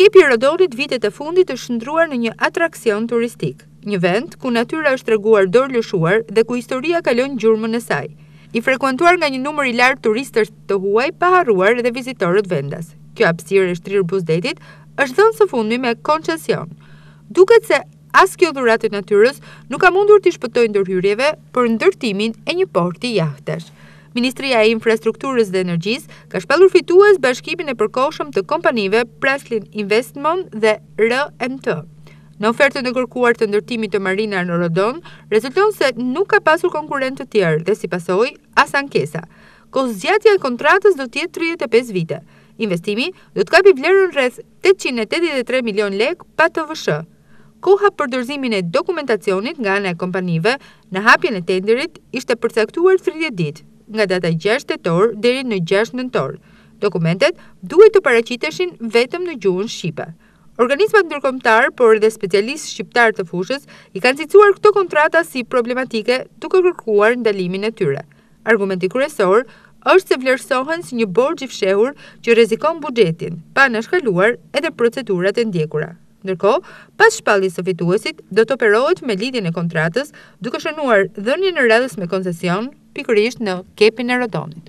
Kepi i Rodonit vitet e fundit është shndërruar në një atraksion turistik, një vend ku natyra është treguar dorëlëshuar dhe ku historia ka lënë gjurmën e saj. I frekuentuar nga një numër i lartë turistësh të huaj, pa harruar edhe vizitorët vendas. Kjo hapësirë e shtrirë buzë detit është dhënë së fundmi me koncesion. Duket se As kjo dhuratë e natyrës nuk ka mundur t'i shpëtojë ndërhyrjeve për ndërtimin e një porti jahtesh. Ministria e Infrastrukturës dhe Energjisë ka shpallur fitues bashkimin e përkohshëm të kompanive Praslin Investment dhe RMT. Në ofertën e kërkuar të ndërtimit të Marina në Rodon, rezulton se nuk ka pasur konkurrentë të tjerë dhe si pasojë as ankesa. Kohëzgjatja e kontratës do të jetë 35 vite. Investimi do të kapi vlerën rreth tetëqind e tetëdhjetë e tre milionë lekë pa TVSH, koha për dorëzimin e dokumentacionit nga ana e kompanive në hapjen e tenderit ishte përcaktuar tridhjetë ditë, nga data gjashtë tetor deri në gjashtë nëntor. Dokumentet duhej të paraqiteshin vetëm në gjuhën shqipe. Organizmat ndërkombëtarë, por edhe specialistë shqiptarë të fushës, i kanë cilësuar këto kontrata si problematike duke kërkuar ndalimin e tyre. Argumenti kryesor është se vlerësohen si një borxh i fshehur që rrezikon buxhetin, pa anashkaluar edhe procedurat e ndjekura. Ndërkohë, pas shpalljes së fituesit, do të operohet me lidhjen e kontratës, duke shënuar dhënien e radhës me koncesion pikërisht në Kepin e Rodonit.